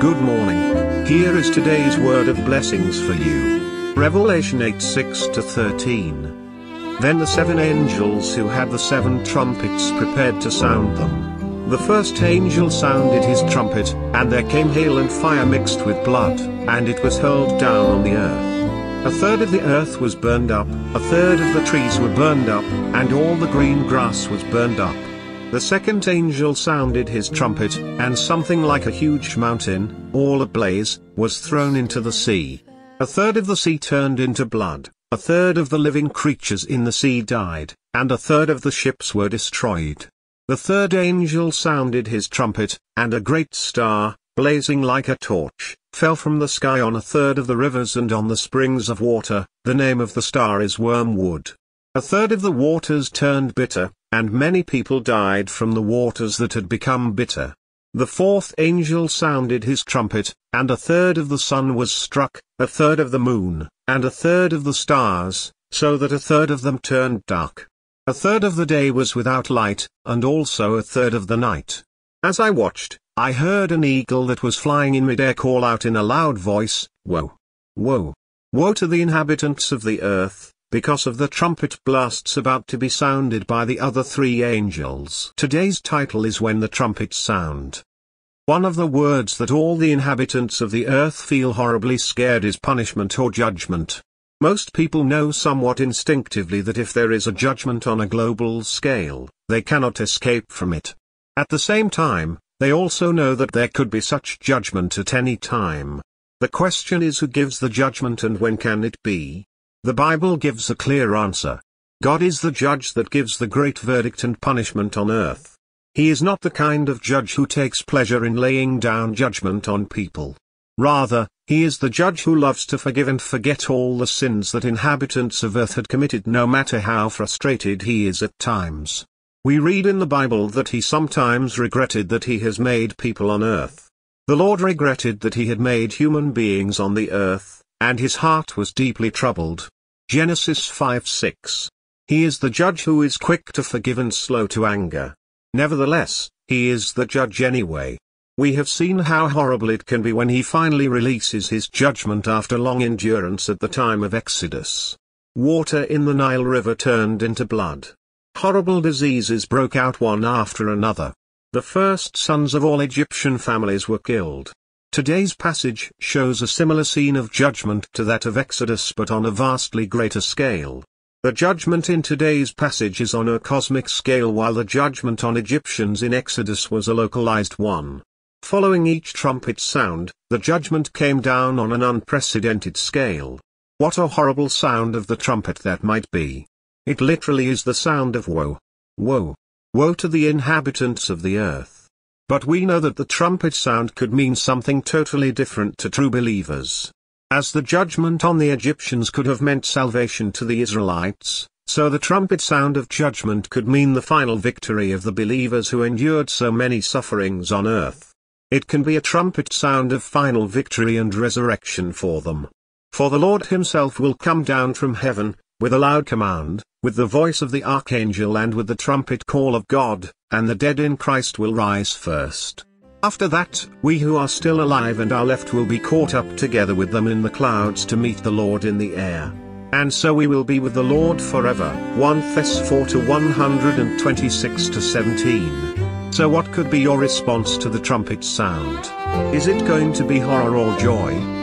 Good morning. Here is today's word of blessings for you. Revelation 8 6 to 13. Then the seven angels who had the seven trumpets prepared to sound them. The first angel sounded his trumpet, and there came hail and fire mixed with blood, and it was hurled down on the earth. A third of the earth was burned up, a third of the trees were burned up, and all the green grass was burned up. The second angel sounded his trumpet, and something like a huge mountain, all ablaze, was thrown into the sea. A third of the sea turned into blood, a third of the living creatures in the sea died, and a third of the ships were destroyed. The third angel sounded his trumpet, and a great star, blazing like a torch, fell from the sky on a third of the rivers and on the springs of water, the name of the star is wormwood. A third of the waters turned bitter, and many people died from the waters that had become bitter. The fourth angel sounded his trumpet, and a third of the sun was struck, a third of the moon, and a third of the stars, so that a third of them turned dark. A third of the day was without light, and also a third of the night. As I watched, I heard an eagle that was flying in midair call out in a loud voice, Woe! Woe! Woe to the inhabitants of the earth, because of the trumpet blasts about to be sounded by the other three angels. Today's title is When the Trumpets Sound. One of the words that all the inhabitants of the earth feel horribly scared is punishment or judgment. Most people know somewhat instinctively that if there is a judgment on a global scale, they cannot escape from it. At the same time, they also know that there could be such judgment at any time. The question is who gives the judgment and when can it be? The Bible gives a clear answer. God is the judge that gives the great verdict and punishment on earth. He is not the kind of judge who takes pleasure in laying down judgment on people. Rather, he is the judge who loves to forgive and forget all the sins that inhabitants of earth had committed no matter how frustrated he is at times. We read in the Bible that he sometimes regretted that he has made people on earth. The Lord regretted that he had made human beings on the earth, and his heart was deeply troubled. Genesis 5:6. He is the judge who is quick to forgive and slow to anger. Nevertheless, he is the judge anyway. We have seen how horrible it can be when he finally releases his judgment after long endurance at the time of Exodus. Water in the Nile River turned into blood. Horrible diseases broke out one after another. The first sons of all Egyptian families were killed. Today's passage shows a similar scene of judgment to that of Exodus but on a vastly greater scale. The judgment in today's passage is on a cosmic scale while the judgment on Egyptians in Exodus was a localized one. Following each trumpet sound, the judgment came down on an unprecedented scale. What a horrible sound of the trumpet that might be. It literally is the sound of woe. Woe. Woe to the inhabitants of the earth. But we know that the trumpet sound could mean something totally different to true believers. As the judgment on the Egyptians could have meant salvation to the Israelites, so the trumpet sound of judgment could mean the final victory of the believers who endured so many sufferings on earth. It can be a trumpet sound of final victory and resurrection for them. For the Lord himself will come down from heaven, with a loud command, with the voice of the archangel and with the trumpet call of God, and the dead in Christ will rise first. After that, we who are still alive and are left will be caught up together with them in the clouds to meet the Lord in the air. And so we will be with the Lord forever. 1 Thess 4 to 126 to 17. So what could be your response to the trumpet sound? Is it going to be horror or joy?